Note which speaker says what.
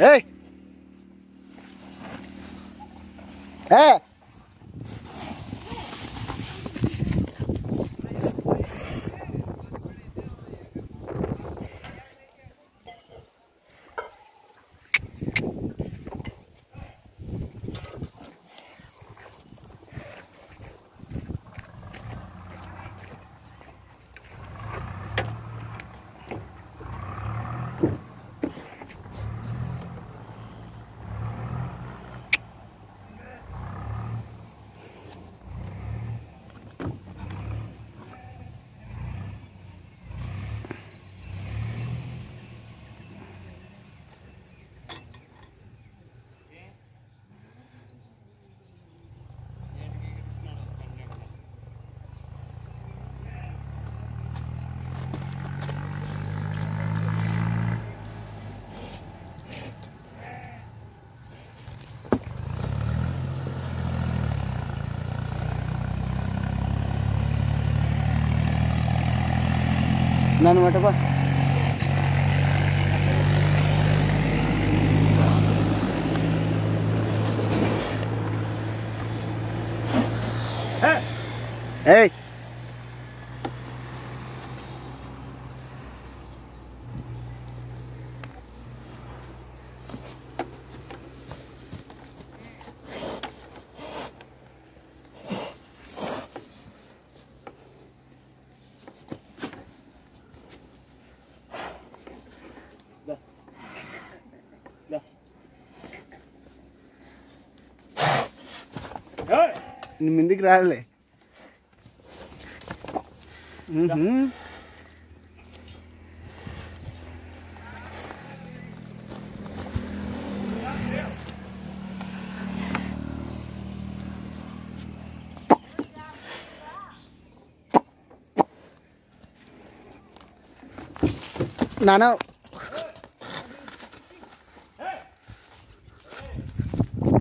Speaker 1: Hey! Hey! నన్ను పట్టుకో ఏయ్ నీ ముందుకు రాలే. నానా